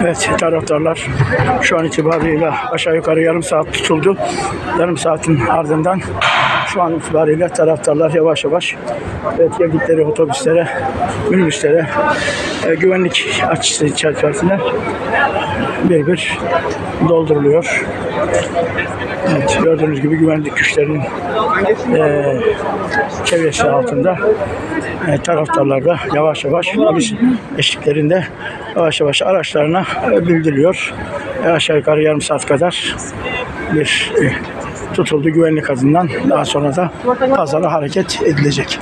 Evet taraftarlar şu an itibariyle aşağı yukarı yarım saat tutuldu. Yarım saatin ardından şu an itibariyle taraftarlar yavaş yavaş evet, geldikleri otobüslere, minibüslere e, güvenlik açısı çerçevesinde bir bir dolduruluyor. Evet, gördüğünüz gibi güvenlik güçlerinin e, çevresi altında e, taraftarlar da yavaş yavaş polis eşliklerinde yavaş yavaş araçlarına e, bildiriyor. E, aşağı yukarı yarım saat kadar bir e, tutuldu güvenlik adından. Daha sonra da pazara hareket edilecek.